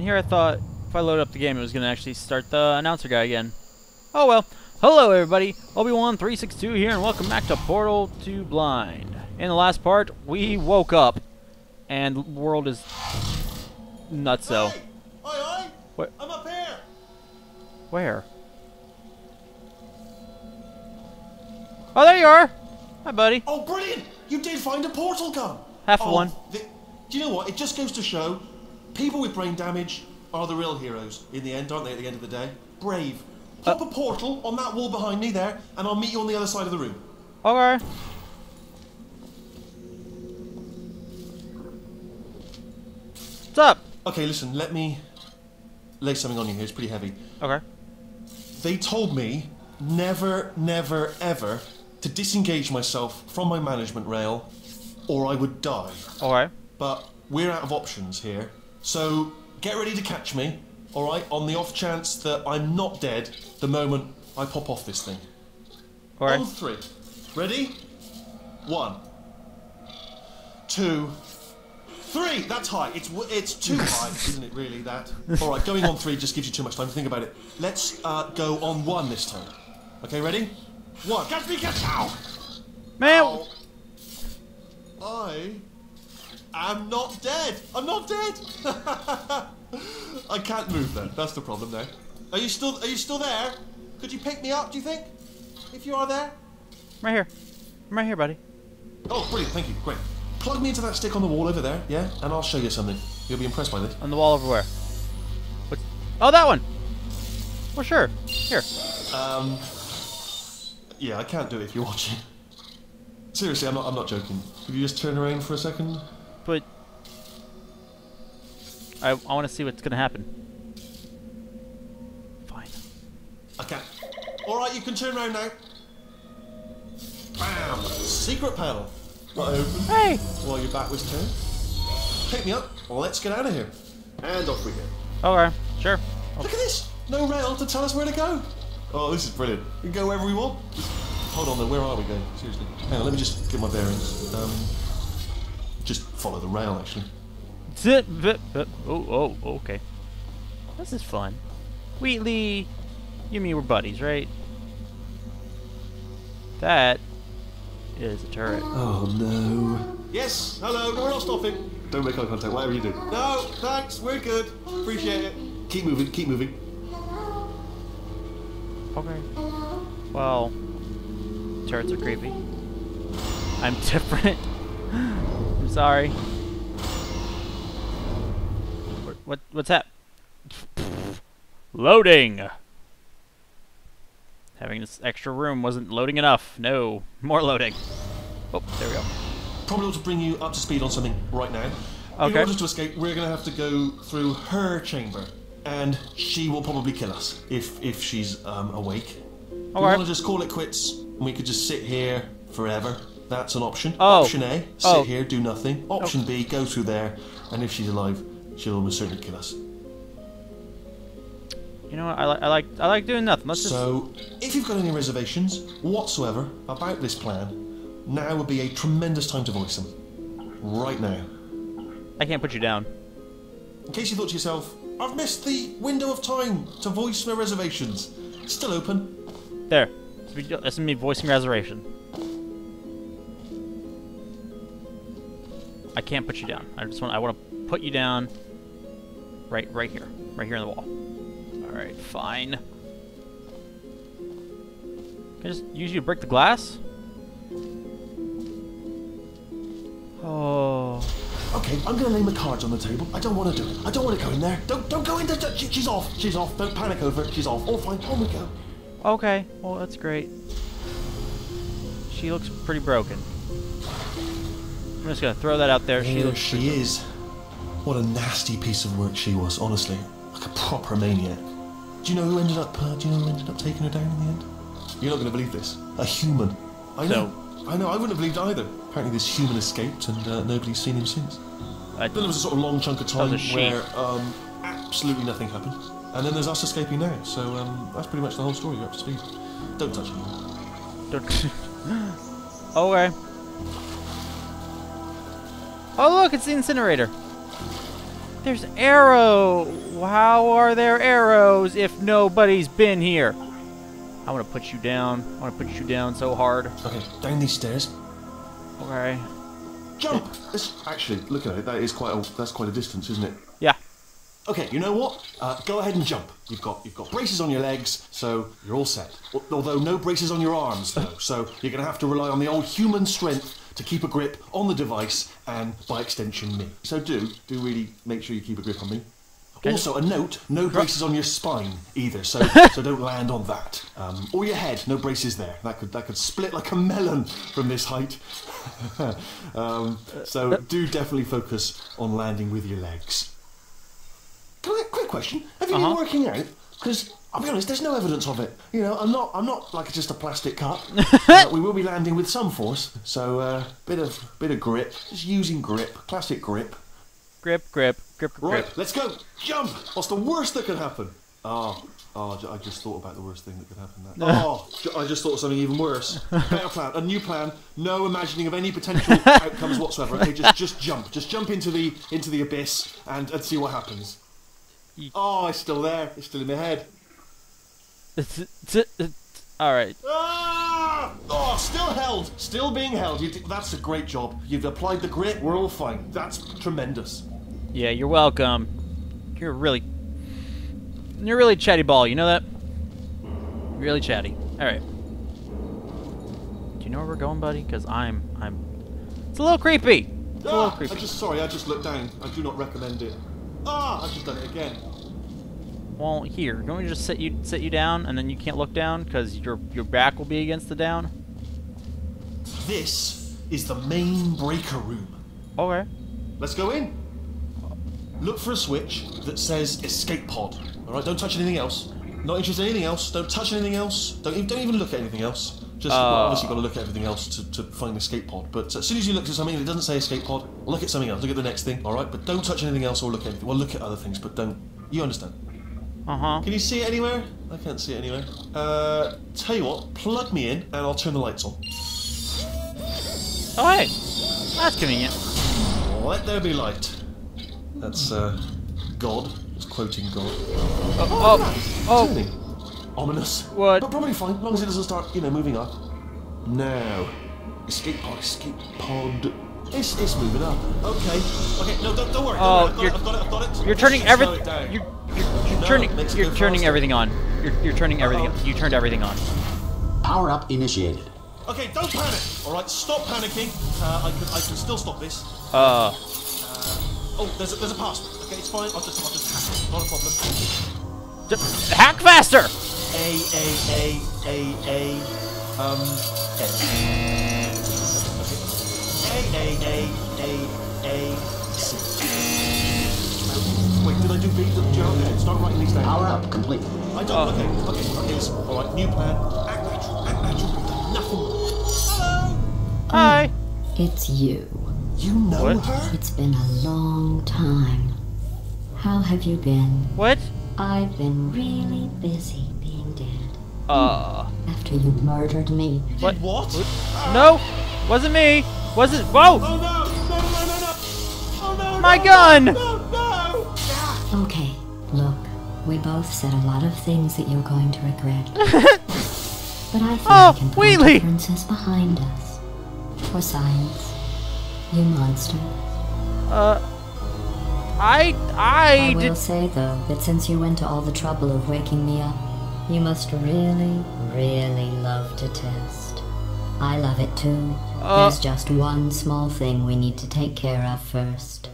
And here I thought if I load up the game, it was going to actually start the announcer guy again. Oh well. Hello everybody, Obi-Wan362 here, and welcome back to Portal 2 Blind. In the last part, we woke up, and the world is nutso. Hey! Oi, oi! What? I'm up here! Where? Oh, there you are! Hi, buddy. Oh, brilliant! You did find a portal gun! Half of oh, one. the- do you know what? It just goes to show people with brain damage are the real heroes in the end, aren't they, at the end of the day? Brave. Uh, Pop a portal on that wall behind me there, and I'll meet you on the other side of the room. Okay. What's up? Okay, listen, let me lay something on you here. It's pretty heavy. Okay. They told me never, never, ever to disengage myself from my management rail, or I would die. Okay. but we're out of options here. So get ready to catch me, alright, on the off chance that I'm not dead the moment I pop off this thing. All right. On three. Ready? One. Two. Three! That's high. It's it's too high, isn't it, really, that? Alright, going on three just gives you too much time to think about it. Let's uh, go on one this time. Okay, ready? One. Catch me, catch Ow! Man, I am not dead. I'm not dead. I can't move then. That's the problem now. Are you still are you still there? Could you pick me up, do you think? If you are there? right here. I'm right here, buddy. Oh, brilliant, thank you. Great. Plug me into that stick on the wall over there, yeah? And I'll show you something. You'll be impressed by this. On the wall over where? What? Oh, that one. Well, sure. Here. Um Yeah, I can't do it if you're watching. Seriously, I'm not I'm not joking. Could you just turn around for a second? But I, I want to see what's gonna happen. Fine. I can't. Alright, you can turn around now. Bam! Secret panel. Not open. Hey. While your back was turned. Pick me up. Or let's get out of here. And off we go. Okay. Sure. Look at this. No rail to tell us where to go. Oh, this is brilliant. We can go wherever we want. Just, hold on though. Where are we going? Seriously. Hang on. Let me just get my bearings. Um, just follow the rail actually. Zip, zip, zip. Oh, oh, okay. This is fun. Wheatley, you and me were buddies, right? That is a turret. Oh no. Yes. Hello. No, we're not stopping. Don't make eye contact. Whatever you do. No. Thanks. We're good. Appreciate it. Keep moving. Keep moving. Okay. Well, turrets are creepy. I'm different. I'm sorry. What, what what's that? Loading. Having this extra room wasn't loading enough. No, more loading. Oh, there we go. probably ought to bring you up to speed on something right now. In order to escape, we're going to have to go through her chamber, and she will probably kill us if if she's um, awake. We Alright. want to just call it quits, and we could just sit here forever. That's an option. Oh. Option A: sit Oh. here, do nothing. Option B: go through there, and if she's alive, she'll almost certainly kill us. You know what? I, li- I like I like doing nothing. Let's just. So, if you've got any reservations whatsoever about this plan, now would be a tremendous time to voice them. Right now. I can't put you down. In case you thought to yourself, I've missed the window of time to voice my reservations. It's still open. There. That's me voicing reservation. I can't put you down. I just want I want to put you down right right here. Right here on the wall. Alright, fine. Can I just use you to break the glass? Oh. Okay, I'm gonna lay my cards on the table. I don't want to do it. I don't want to go in there. Don't don't go in there. She- she's off. She's off. Don't panic over it. She's off. All fine. On we go. Okay. Well, that's great. She looks pretty broken. I'm just gonna throw that out there. She she is. What a nasty piece of work she was. Honestly, like a proper maniac. Do you know who ended up? Uh, do you know who ended up taking her down in the end? You're not gonna believe this. A human. I know. I know. I wouldn't have believed either. Apparently, this human escaped, and uh, nobody's seen him since. I, Then there was a sort of long chunk of time where um, absolutely nothing happened. And then there's us escaping now. So um, that's pretty much the whole story. You're up to speed. Don't touch me. Don't- okay. Oh look, it's the incinerator. There's arrow. How are there arrows if nobody's been here? I want to put you down. I want to put you down so hard. Okay, down these stairs. Okay. Jump! This, actually, look at it. That is quite a that's quite a distance, isn't it? Yeah. Okay, you know what? Uh, go ahead and jump. You've got you've got braces on your legs, so you're all set. Although no braces on your arms, though. So you're going to have to rely on the old human strength to keep a grip on the device, and by extension, me. So do do really make sure you keep a grip on me. Also, a note: no braces on your spine either, so so don't land on that. Um, or your head, no braces there. That could that could split like a melon from this height. um, so do definitely focus on landing with your legs. Can I, quick question: Have you Uh-huh. been working out? Because I'll be honest, there's no evidence of it. You know, I'm not I'm not like just a plastic cup. uh, we will be landing with some force, so uh, bit of bit of grip, just using grip, classic grip. Grip, grip, grip, grip. Right, let's go. Jump. What's the worst that could happen? Oh, oh, I just thought about the worst thing that could happen. There. Oh, I just thought of something even worse. Better plan, a new plan. No imagining of any potential outcomes whatsoever. Okay, just just jump, just jump into the into the abyss and, and see what happens. Oh, it's still there. It's still in my head. All right. Ah! Oh, still held. Still being held. You that's a great job. You've applied the grit. We're all fine. That's tremendous. Yeah, you're welcome. You're really, you're really chatty ball. You know that? Really chatty. All right. Do you know where we're going, buddy? Because I'm, I'm. It's a little creepy. It's a little Ah, I creepy. just sorry. I just looked down. I do not recommend it. Ah, I've just done it again. Well, here, can we just sit you sit you down, and then you can't look down because your your back will be against the down? This is the main breaker room. Okay. Let's go in. Look for a switch that says escape pod. All right, don't touch anything else. Not interested in anything else. Don't touch anything else. Don't even, don't even look at anything else. Just well, Uh. obviously got to look at everything else to, to find the escape pod. But as soon as you look at something it doesn't say escape pod, look at something else. Look at the next thing. All right, but don't touch anything else or look at anything. Well, look at other things, but don't. You understand? Uh huh. Can you see it anywhere? I can't see it anywhere. Uh, tell you what, plug me in and I'll turn the lights on. Oh hey, that's convenient. Let there be light. That's uh, God. It's quoting God. Oh, oh, Turning. Ominous. What? But probably fine, as long as it doesn't start, you know, moving up. Now, escape pod, escape pod. It's, it's moving up. Okay. Okay. No, don't, don't worry. Oh, don't worry. you're- I've got it. I've got it. I've got it. you're turning everything. You're, you're No, turning. makes You're turning faster. everything on. You're, you're turning everything. Uh-oh. You turned everything on. Power up initiated. Okay, don't panic. All right, stop panicking. Uh, I can, I can still stop this. Uh, Oh, there's a, there's a password. Okay, it's fine. I'll just, I'll just hack it. Not a problem. d- hack faster. A A A A A um A. A A A A A C. Wait, did I do B? Did you okay, start writing these down. Power up complete. I don't. Okay, okay. okay listen. All right, new plan. Act natural. Act natural. Nothing. Hello. Hi. It's you. You know What? her? It's been a long time. How have you been? What? I've been really busy being dead. Uh. After you murdered me. What? What? No, wasn't me. Wasn't. Whoa! Oh no! No! No! No! No! no. Oh no! My no, gun! No! No! Both said a lot of things that you're going to regret. but I think Oh, we can put Wheatley! our differences behind us. For science. You monster. Uh. I. I I will say, though, that since you went to all the trouble of waking me up, you must really, really love to test. I love it too. Uh. There's just one small thing we need to take care of first.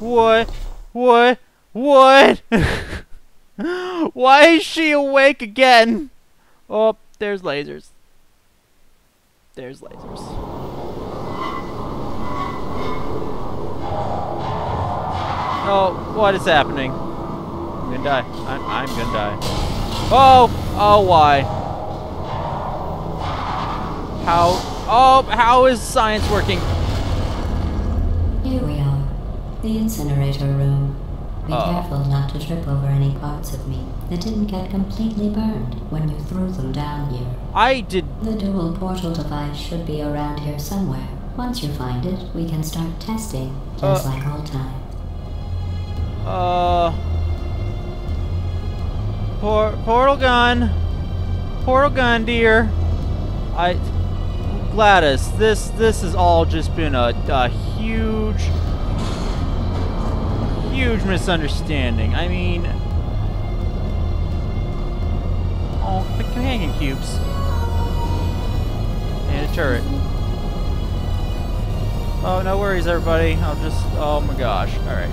What? What? What? Why is she awake again? Oh, there's lasers. There's lasers. Oh, what is happening? I'm gonna die. I'm, I'm gonna die. Oh! Oh, why? How? Oh, how is science working? Here we are. The incinerator room. Be Oh. careful not to trip over any parts of me that didn't get completely burned when you threw them down here. I did. The dual portal device should be around here somewhere. Once you find it, we can start testing, just Uh. like old times. Uh. Por portal gun. Portal gun, dear. I. GLaDOS, this this has all just been a, a huge, huge misunderstanding. I mean, oh, the companion cubes and a turret. Oh, no worries, everybody. I'll just. Oh my gosh. All right.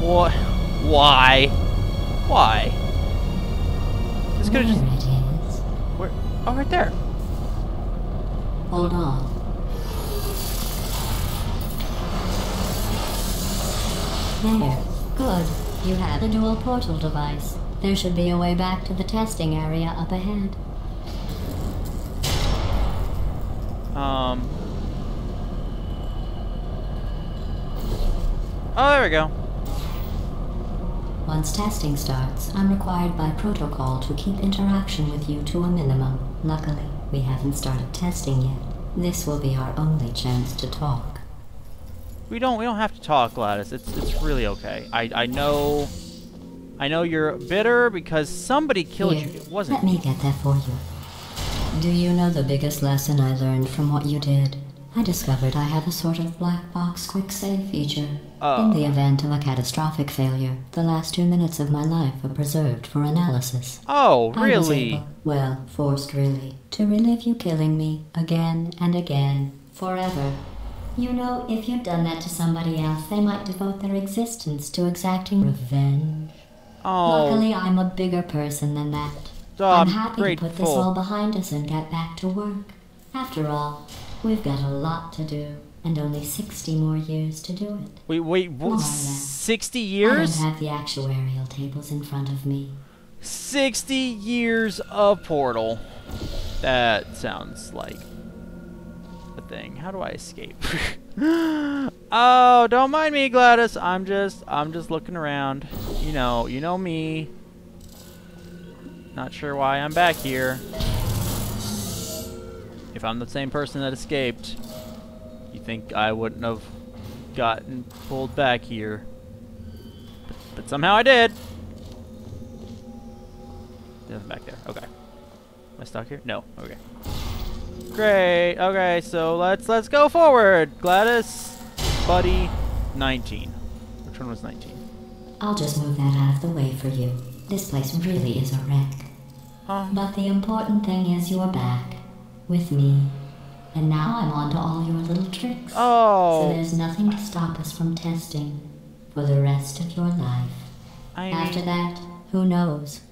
What? Why? Why? This could have just. Where? Oh, right there. Hold on. There. Good. You have the dual portal device. There should be a way back to the testing area up ahead. Um. Oh, there we go. Once testing starts, I'm required by protocol to keep interaction with you to a minimum. Luckily, we haven't started testing yet. This will be our only chance to talk. We don't. We don't have to talk, GLaDOS. It's. It's really okay. I. I know. I know you're bitter because somebody killed Here, you. It wasn't. Let me get that for you. Do you know the biggest lesson I learned from what you did? I discovered I have a sort of black box quick save feature. Oh. In the event of a catastrophic failure, the last two minutes of my life are preserved for analysis. Oh, really? able, well, forced really, to relive you killing me again and again, forever. You know, if you'd done that to somebody else, they might devote their existence to exacting revenge. Oh, Luckily, I'm a bigger person than that. Oh, I'm happy to put this all behind us and get back to work. After all, we've got a lot to do, and only 60 more years to do it. wait, wait. What, less. Sixty I years? don't have the actuarial tables in front of me. Sixty years of Portal. That sounds like thing. How do I escape? oh, don't mind me, GLaDOS. I'm just, I'm just looking around. You know, you know me. Not sure why I'm back here. If I'm the same person that escaped, you think I wouldn't have gotten pulled back here. But, but somehow I did. Nothing back there. Okay. Am I stuck here? No. Okay. Great. Okay, so let's let's go forward. GLaDOS, Buddy, 19. Which one was 19? I'll just move that out of the way for you. This place really is a wreck. Oh, But the important thing is you're back. With me. And now I'm on to all your little tricks. Oh. So there's nothing to stop us from testing for the rest of your life. I After that, who knows?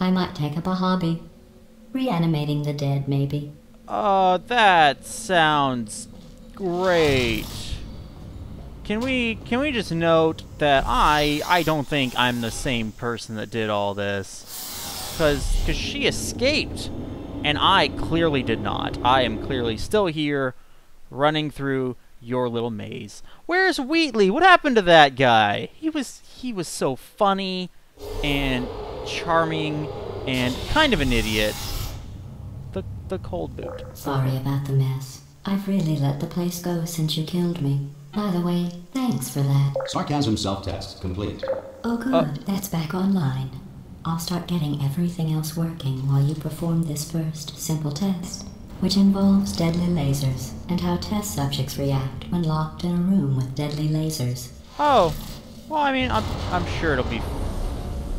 I might take up a hobby. Reanimating the dead, maybe. Oh, that sounds great. Can we can we just note that I I don't think I'm the same person that did all this, because because she escaped, and I clearly did not. I am clearly still here, running through your little maze. Where's Wheatley? What happened to that guy? He was he was so funny, and charming, and kind of an idiot. The the cold boot. Sorry about the mess. I've really let the place go since you killed me. By the way, thanks for that. Sarcasm self-test complete. Oh, good. Uh. That's back online. I'll start getting everything else working while you perform this first simple test, which involves deadly lasers and how test subjects react when locked in a room with deadly lasers. Oh, well, I mean, I'm, I'm sure it'll be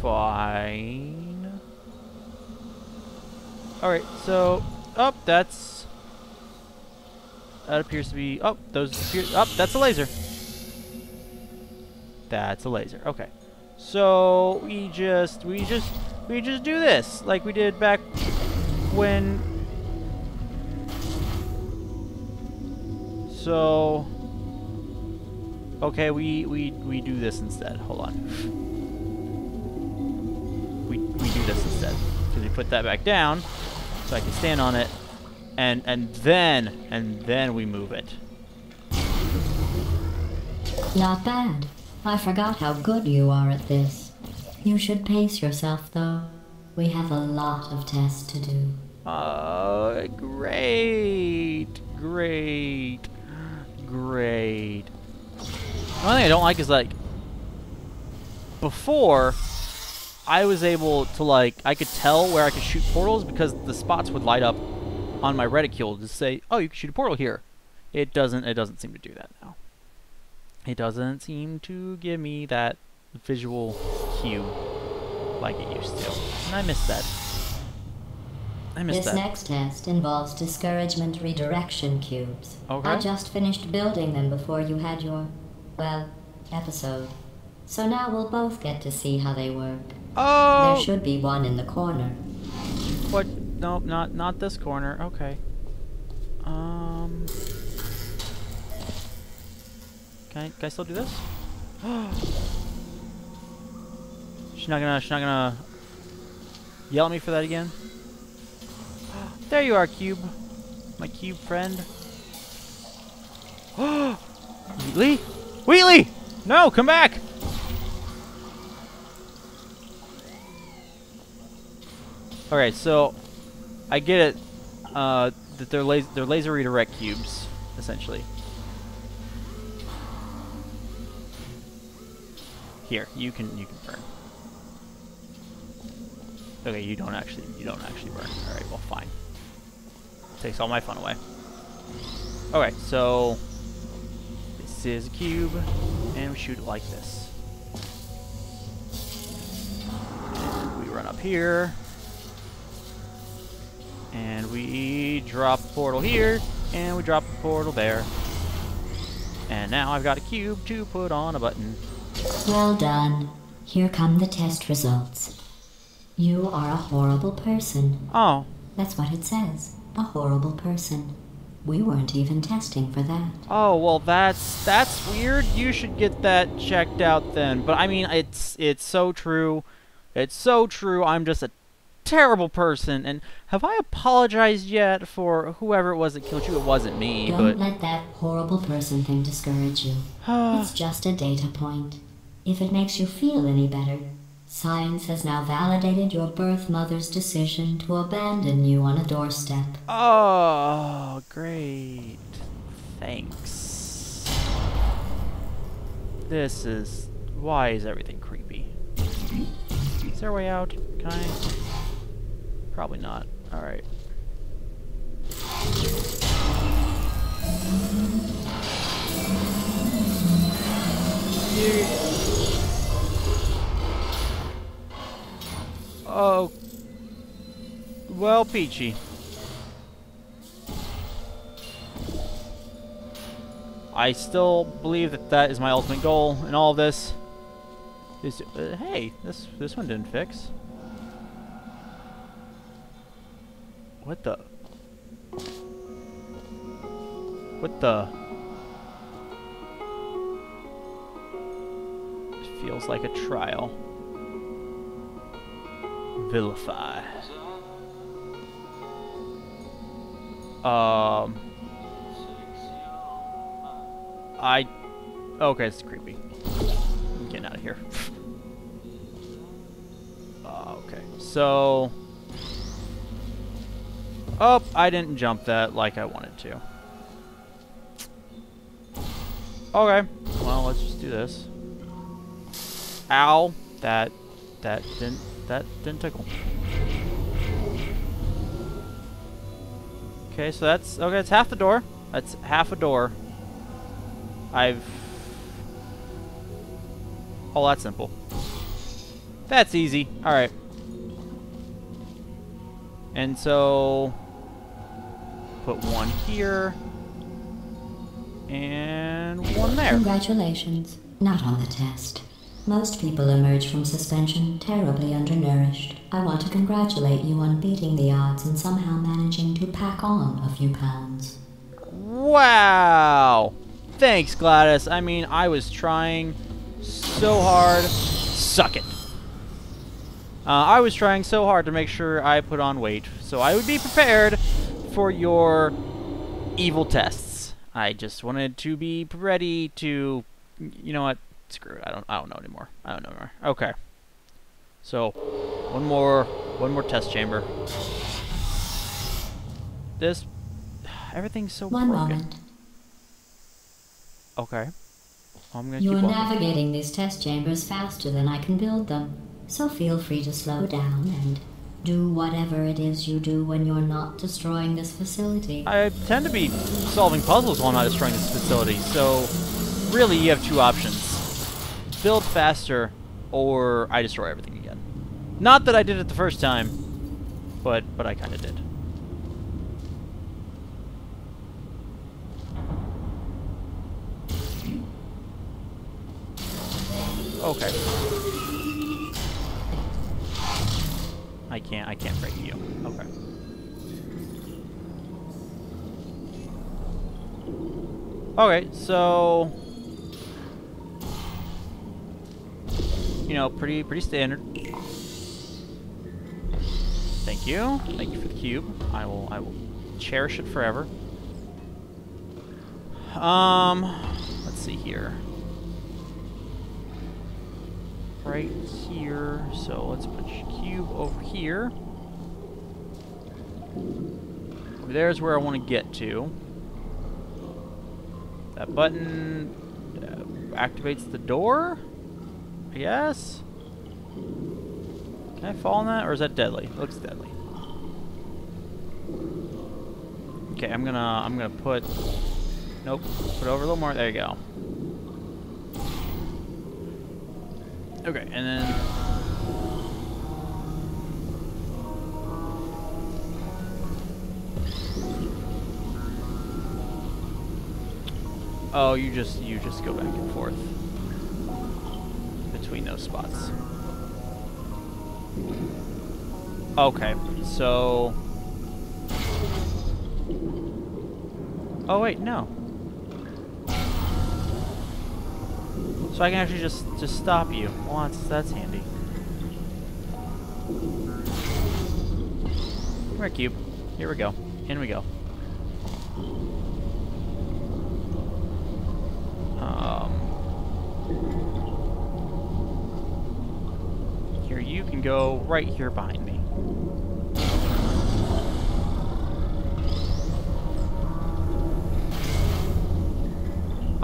fine. Alright, so, up, that's, that appears to be, oh, those appear, up, that's a laser. That's a laser, okay. So, we just, we just, we just do this, like we did back when, so, Okay, we, we, we do this instead. Hold on. We, we do this instead. Because we put that back down, so I can stand on it, and, and then, and then we move it. Not bad. I forgot how good you are at this. You should pace yourself, though. We have a lot of tests to do. Uh, great, great, great. The only thing I don't like is like, before, I was able to like I could tell where I could shoot portals because the spots would light up on my reticule to say, "Oh, you can shoot a portal here." It doesn't. It doesn't seem to do that now. It doesn't seem to give me that visual cue like it used to, and I miss that. I miss This that. next test involves discouragement redirection cubes. Okay. I just finished building them before you had your, well, episode. So now we'll both get to see how they work. Oh, There should be one in the corner. what? No, not not this corner. Okay. Um. Can I, can I still do this? she's not gonna. She's not gonna yell at me for that again. There you are, cube. My cube friend. Wheatley? Wheatley! No, come back! Alright, so I get it uh, that they're, they're laser redirect cubes, essentially. Here, you can you can burn. Okay, you don't actually you don't actually burn. All right, well fine. Takes all my fun away. All right, so this is a cube, and we shoot it like this. And we run up here, and we drop the portal here, and we drop the portal there. And now I've got a cube to put on a button. Well done. Here come the test results. You are a horrible person. Oh, That's what it says. A horrible person. We weren't even testing for that. Oh well, that's that's weird. You should get that checked out then. But I mean, it's it's so true. It's so true. I'm just a terrible person. And have I apologized yet for whoever it was that killed you? It wasn't me, Don't but let that horrible person thing discourage you. It's just a data point. If it makes you feel any better, science has now validated your birth mother's decision to abandon you on a doorstep. oh, great. Thanks. This is why is everything creepy? Is there a way out? Can I? Probably not. All right. Oh. Well, Peachy. I still believe that that is my ultimate goal in all of this. Is uh, hey, this this one didn't fix. What the? What the? It feels like a trial. Vilify. Um. I. Okay, it's creepy. I'm getting out of here. uh, okay, so. Oh, I didn't jump that like I wanted to. Okay, well, let's just do this. Ow! That, that didn't, that didn't tickle. Okay, so that's, okay, it's half the door. That's half a door. I've... Oh, that's simple. That's easy. Alright. And so... Put one here. And one there. Congratulations. Not on the test. Most people emerge from suspension terribly undernourished. I want to congratulate you on beating the odds and somehow managing to pack on a few pounds. Wow! Thanks, GLaDOS. I mean, I was trying so hard. Suck it. Uh, I was trying so hard to make sure I put on weight, so I would be prepared for your evil tests. I just wanted to be ready to, you know what? Screw it. I don't. I don't know anymore. I don't know anymore. Okay. So, one more, one more test chamber. This, everything's so One broken. moment. Okay. I'm gonna You're keep navigating these test chambers faster than I can build them, so feel free to slow down and do whatever it is you do when you're not destroying this facility. I tend to be solving puzzles while not destroying this facility, so really you have two options. Build faster, or I destroy everything again. Not that I did it the first time, but but I kind of did. Okay. I can't I can't break you. Okay. Okay, so you know, pretty pretty standard. Thank you. Thank you for the cube. I will I will cherish it forever. Um let's see here. Right here. So let's put cube over here. There's where I want to get to. That button uh, activates the door, I guess. Can I fall on that, or is that deadly? It looks deadly. Okay, I'm gonna I'm gonna put. Nope. Put over a little more. There you go. Okay, and then. Oh, you just you just go back and forth between those spots. Okay, so. Oh wait, no. So I can actually just just stop you. That's that's handy. Come here, cube. Here we go. In we go. Um, here, you can go right here behind me.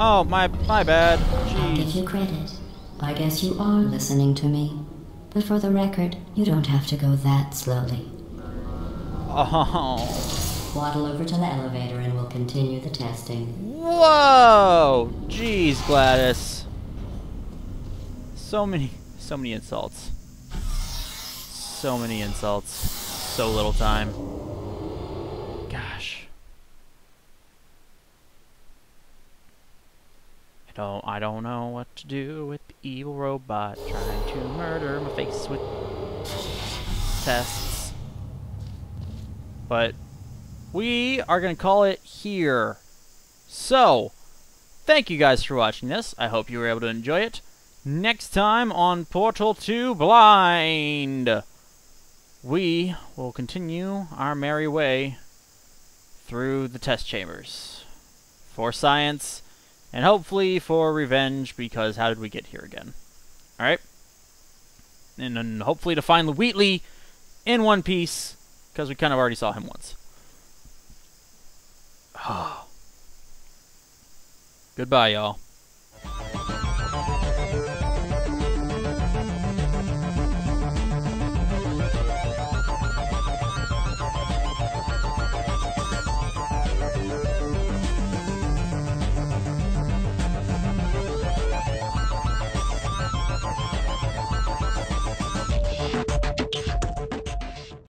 Oh, my my bad. I'll give you credit. I guess you are listening to me. But for the record, you don't have to go that slowly. Oh. Waddle over to the elevator and we'll continue the testing. Whoa! Jeez, GLaDOS. So many, so many insults. So many insults. So little time. Gosh. I don't, I don't know what to do with the evil robot trying to murder my face with tests. But we are going to call it here. So, thank you guys for watching this. I hope you were able to enjoy it. Next time on Portal 2 Blind, we will continue our merry way through the test chambers for science and hopefully for revenge because how did we get here again? Alright? And then hopefully to find the Wheatley in One Piece because we kind of already saw him once. Goodbye, y'all.